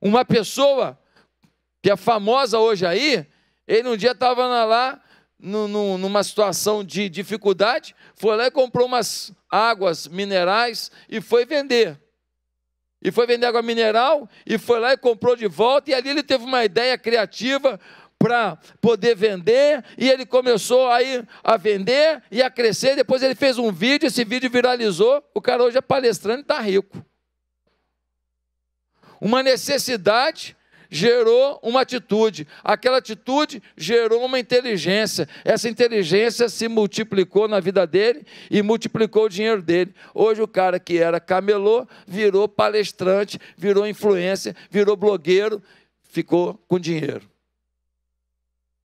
Uma pessoa que é famosa hoje aí, ele um dia estava lá no, no, numa situação de dificuldade, foi lá e comprou umas águas minerais e foi vender. E foi vender água mineral e foi lá e comprou de volta. E ali ele teve uma ideia criativa para poder vender. E ele começou aí a vender e a crescer. Depois ele fez um vídeo, esse vídeo viralizou. O cara hoje é palestrante e está rico. Uma necessidade gerou uma atitude, aquela atitude gerou uma inteligência, essa inteligência se multiplicou na vida dele e multiplicou o dinheiro dele. Hoje o cara que era camelô virou palestrante, virou influência, virou blogueiro, ficou com dinheiro.